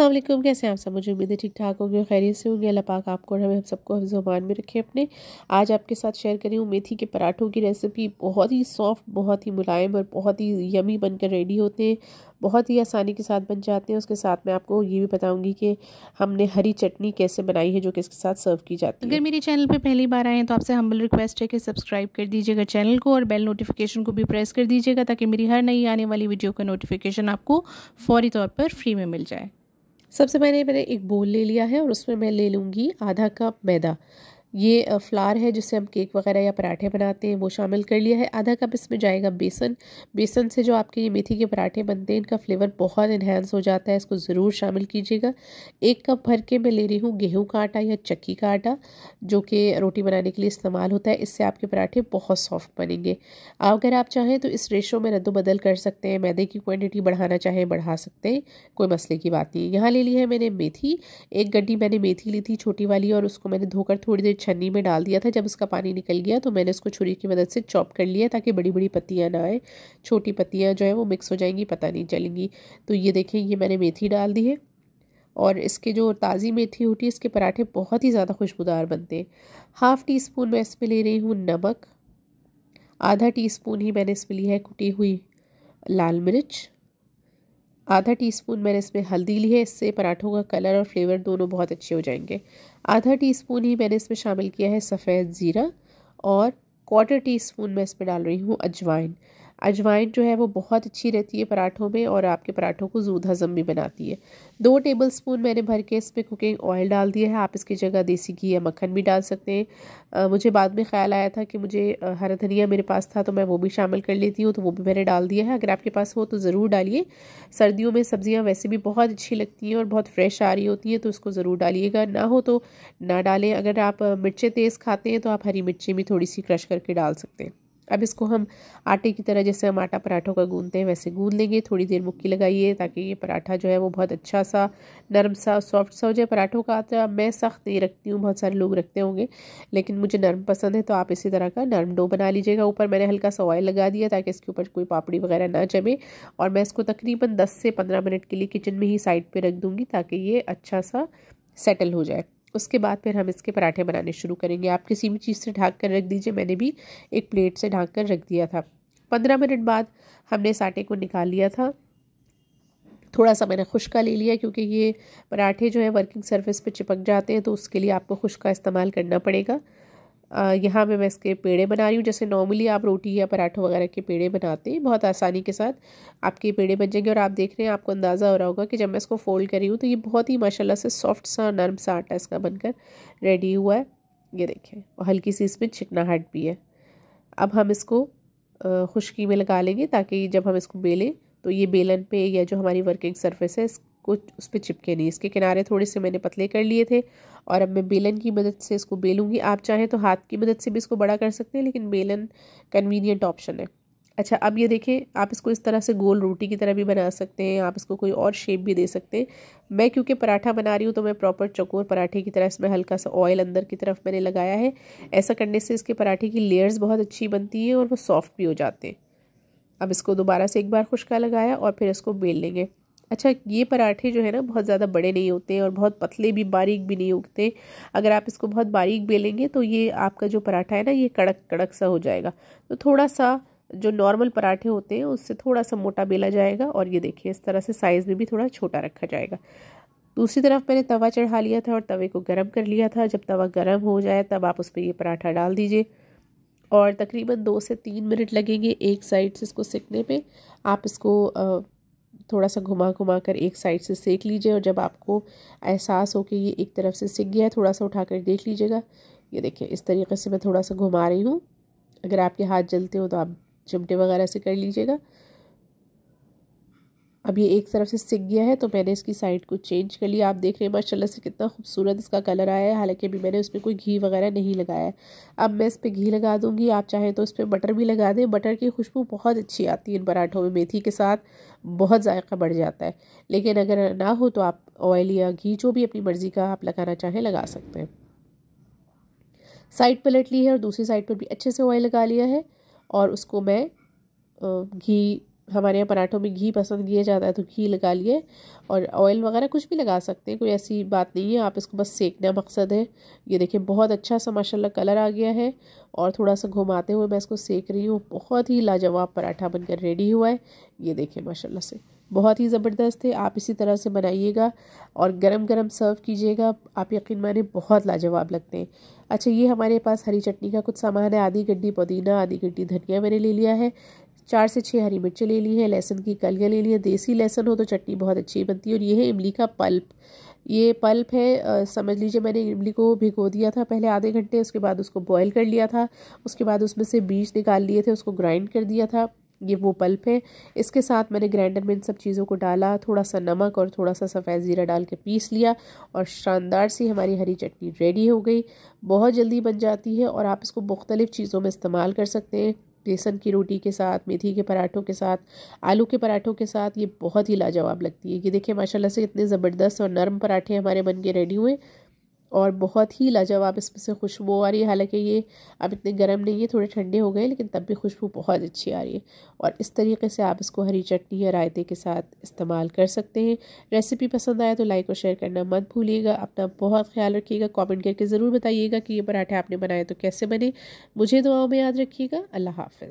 अल्लाम कैसे आप सब? मुझे उम्मीद है ठीक ठाक होंगे खैरियत से होंगे। अल्लाह पाक आपको और हमें हम सबको ज़ुबान में रखे अपने। आज आपके साथ शेयर करी हूँ मेथी के पराठों की रेसिपी बहुत ही सॉफ्ट बहुत ही मुलायम और बहुत ही यमी बनकर रेडी होते हैं। बहुत ही आसानी के साथ बन जाते हैं। उसके साथ मैं आपको ये भी बताऊँगी कि हमने हरी चटनी कैसे बनाई है, जो कि इसके साथ सर्व की जाती है। अगर मेरे चैनल पर पहली बार आए हैं तो आपसे हम्बल रिक्वेस्ट है कि सब्सक्राइब कर दीजिएगा चैनल को और बेल नोटिफिकेशन को भी प्रेस कर दीजिएगा, ताकि मेरी हर नई आने वाली वीडियो का नोटिफिकेशन आपको फौरी तौर पर फ्री में मिल जाए। सबसे पहले मैंने एक बोल ले लिया है और उसमें मैं ले लूँगी आधा कप मैदा। ये फ्लार है जिससे हम केक वगैरह या पराठे बनाते हैं, वो शामिल कर लिया है। आधा कप इसमें जाएगा बेसन। बेसन से जो आपके ये मेथी के पराठे बनते हैं, इनका फ्लेवर बहुत इन्हेंस हो जाता है, इसको ज़रूर शामिल कीजिएगा। एक कप भर के मैं ले रही हूँ गेहूँ का आटा या चक्की का आटा, जो कि रोटी बनाने के लिए इस्तेमाल होता है। इससे आपके पराठे बहुत सॉफ्ट बनेंगे। अगर आप चाहें तो इस रेशो में रद्द बदल कर सकते हैं, मैदे की क्वान्टिटी बढ़ाना चाहें, बढ़ा सकते हैं, कोई मसले की बात नहीं। यहाँ ले ली है मैंने मेथी। एक गड्डी मैंने मेथी ली थी छोटी वाली और उसको मैंने धोकर थोड़ी देर छन्नी में डाल दिया था, जब उसका पानी निकल गया तो मैंने उसको छुरी की मदद से चॉप कर लिया ताकि बड़ी बड़ी पत्तियाँ ना आए। छोटी पत्तियाँ जो है वो मिक्स हो जाएँगी, पता नहीं चलेंगी तो ये देखें, ये मैंने मेथी डाल दी है और इसके जो ताज़ी मेथी होती है, इसके पराठे बहुत ही ज़्यादा खुशबूदार बनते हैं। हाफ़ टी स्पून मैं इसमें ले रही हूँ नमक, आधा टी स्पून ही मैंने इसमें लिया है कुटी हुई लाल मिर्च आधा टीस्पून मैंने इसमें हल्दी ली है, इससे पराठों का कलर और फ्लेवर दोनों बहुत अच्छे हो जाएँगे। आधा टीस्पून ही मैंने इसमें शामिल किया है सफ़ेद ज़ीरा और क्वार्टर टी स्पून मैं इसमें डाल रही हूँ अजवाइन। अजवाइन जो है वो बहुत अच्छी रहती है पराठों में और आपके पराठों को जूद हज़म भी बनाती है। दो टेबल स्पून मैंने भर के इस पर कुकिंग ऑयल डाल दिया है। आप इसकी जगह देसी घी या मक्खन भी डाल सकते हैं। मुझे बाद में ख्याल आया था कि मुझे हरा धनिया मेरे पास था तो मैं वो भी शामिल कर लेती हूँ तो वो भी मैंने डाल दिया है। अगर आपके पास हो तो ज़रूर डालिए। सर्दियों में सब्ज़ियाँ वैसे भी बहुत अच्छी लगती हैं और बहुत फ्रेश आ रही होती हैं तो उसको ज़रूर डालिएगा। ना हो तो ना डालें। अगर आप मिर्चें तेज़ खाते हैं तो आप हरी मिर्ची भी थोड़ी सी क्रश करके डाल सकते हैं। अब इसको हम आटे की तरह जैसे हम आटा पराठों का गूंदते हैं, वैसे गूंद लेंगे। थोड़ी देर मुक्की लगाइए ताकि ये पराठा जो है वो बहुत अच्छा सा, नरम सा, सॉफ्ट सा हो जाए पराठों का। आटा मैं सख्त नहीं रखती हूँ, बहुत सारे लोग रखते होंगे, लेकिन मुझे नरम पसंद है तो आप इसी तरह का नरम डो बना लीजिएगा। ऊपर मैंने हल्का सा ऑयल लगा दिया ताकि इसके ऊपर कोई पापड़ी वगैरह ना जमे, और मैं इसको तकरीबन दस से पंद्रह मिनट के लिए किचन में ही साइड पर रख दूँगी ताकि ये अच्छा सा सेटल हो जाए। उसके बाद फिर हम इसके पराठे बनाने शुरू करेंगे। आप किसी भी चीज़ से ढाँक कर रख दीजिए। मैंने भी एक प्लेट से ढाँक कर रख दिया था। पंद्रह मिनट बाद हमने इस आटे को निकाल लिया था। थोड़ा सा मैंने खुशका ले लिया क्योंकि ये पराठे जो है वर्किंग सरफेस पे चिपक जाते हैं तो उसके लिए आपको खुशका इस्तेमाल करना पड़ेगा। यहाँ पे मैं इसके पेड़े बना रही हूँ। जैसे नॉर्मली आप रोटी या पराठों वगैरह के पेड़े बनाते हैं, बहुत आसानी के साथ आपके पेड़े बन जाएँगे। और आप देख रहे हैं, आपको अंदाज़ा हो रहा होगा कि जब मैं इसको फोल्ड कर रही हूँ तो ये बहुत ही माशाल्लाह से सॉफ्ट सा, नरम सा आटा इसका बनकर रेडी हुआ है। ये देखें, और हल्की सी इसमें चिकनाहट भी है। अब हम इसको खुश्की में लगा लेंगे ताकि जब हम इसको बेलें तो ये बेलन पे या जो हमारी वर्किंग सरफेस है को उस पर चिपके नहीं। इसके किनारे थोड़े से मैंने पतले कर लिए थे और अब मैं बेलन की मदद से इसको बेलूँगी। आप चाहें तो हाथ की मदद से भी इसको बड़ा कर सकते हैं, लेकिन बेलन कन्वीनियंट ऑप्शन है। अच्छा अब ये देखें, आप इसको इस तरह से गोल रोटी की तरह भी बना सकते हैं, आप इसको कोई और शेप भी दे सकते हैं। मैं क्योंकि पराठा बना रही हूँ तो मैं प्रॉपर चकोर पराठे की तरह इसमें हल्का सा ऑयल अंदर की तरफ़ मैंने लगाया है। ऐसा करने से इसके पराठे की लेयर्स बहुत अच्छी बनती हैं और वो सॉफ्ट भी हो जाते हैं। अब इसको दोबारा से एक बार खुशका लगाया और फिर इसको बेल लेंगे। अच्छा ये पराठे जो है ना, बहुत ज़्यादा बड़े नहीं होते और बहुत पतले भी, बारीक भी नहीं उगते। अगर आप इसको बहुत बारीक बेलेंगे तो ये आपका जो पराठा है ना, ये कड़क कड़क सा हो जाएगा। तो थोड़ा सा जो नॉर्मल पराठे होते हैं, उससे थोड़ा सा मोटा बेला जाएगा और ये देखिए, इस तरह से साइज़ में भी थोड़ा छोटा रखा जाएगा। दूसरी तरफ़ मैंने तवा चढ़ा लिया था और तवे को गर्म कर लिया था। जब तवा गर्म हो जाए, तब आप उस पर ये पराठा डाल दीजिए। और तकरीबन दो से तीन मिनट लगेंगे एक साइड से इसको सेकने पे। आप इसको थोड़ा सा घुमा घुमा कर एक साइड से सेक लीजिए और जब आपको एहसास हो कि ये एक तरफ़ से सिक गया है थोड़ा सा उठा कर देख लीजिएगा। ये देखिए, इस तरीके से मैं थोड़ा सा घुमा रही हूँ। अगर आपके हाथ जलते हो तो आप चिमटे वगैरह से कर लीजिएगा। अब ये एक तरफ़ से सिक गया है तो मैंने इसकी साइड को चेंज कर लिया। आप देख रहे हैं, माशाल्लाह से कितना खूबसूरत इसका कलर आया है। हालाँकि अभी मैंने उसमें कोई घी वगैरह नहीं लगाया है। अब मैं इस पर घी लगा दूँगी। आप चाहें तो इस पर बटर भी लगा दें। बटर की खुशबू बहुत अच्छी आती है इन पराठों में। मेथी के साथ बहुत जायका बढ़ जाता है। लेकिन अगर ना हो तो आप ऑयल या घी जो भी अपनी मर्ज़ी का आप लगाना चाहें लगा सकते हैं। साइड पलट ली है और दूसरी साइड पर भी अच्छे से ऑयल लगा लिया है। और उसको मैं घी हमारे यहाँ पराठों में घी पसंद किया जाता है तो घी लगा लिए और ऑयल वगैरह कुछ भी लगा सकते हैं, कोई ऐसी बात नहीं है, आप इसको बस सेकना मकसद है। ये देखिए, बहुत अच्छा सा माशाल्लाह कलर आ गया है और थोड़ा सा घुमाते हुए मैं इसको सेक रही हूँ। बहुत ही लाजवाब पराठा बनकर रेडी हुआ है। ये देखिए, माशाल्लाह से बहुत ही ज़बरदस्त है। आप इसी तरह से बनाइएगा और गरम गरम सर्व कीजिएगा। आप यकीन माने बहुत लाजवाब लगते हैं। अच्छा ये हमारे पास हरी चटनी का कुछ सामान है, आधी गड्डी पुदीना, आधी गड्डी धनिया मैंने ले लिया है। चार से छः हरी मिर्चें ले ली हैं, लहसुन की कलियाँ ले ली हैं, देसी लहसुन हो तो चटनी बहुत अच्छी बनती है। और ये है इमली का पल्प। ये पल्प है समझ लीजिए मैंने इमली को भिगो दिया था पहले आधे घंटे, उसके बाद उसको बॉईल कर लिया था, उसके बाद उसमें से बीज निकाल लिए थे, उसको ग्राइंड कर दिया था। ये वो पल्प है। इसके साथ मैंने ग्राइंडर में इन सब चीज़ों को डाला थोड़ा सा नमक और थोड़ा सा सफ़ेद ज़ीरा डाल के पीस लिया और शानदार सी हमारी हरी चटनी रेडी हो गई। बहुत जल्दी बन जाती है और आप इसको मुख्तलिफ़ चीज़ों में इस्तेमाल कर सकते हैं। बेसन की रोटी के साथ, मेथी के पराठों के साथ, आलू के पराठों के साथ, ये बहुत ही लाजवाब लगती है। ये देखिए, माशाल्लाह से इतने ज़बरदस्त और नरम पराठे हमारे बन के रेडी हुए। और बहुत ही लाजवाब इसमें से खुशबू आ रही है। हालाँकि ये अब इतने गर्म नहीं है, थोड़े ठंडे हो गए, लेकिन तब भी खुशबू बहुत अच्छी आ रही है। और इस तरीके से आप इसको हरी चटनी या रायते के साथ इस्तेमाल कर सकते हैं। रेसिपी पसंद आए तो लाइक और शेयर करना मत भूलिएगा। अपना बहुत ख्याल रखिएगा, कॉमेंट करके ज़रूर बताइएगा कि ये पराठे आपने बनाए तो कैसे बने। मुझे दुआओं में याद रखिएगा। अल्लाह हाफ़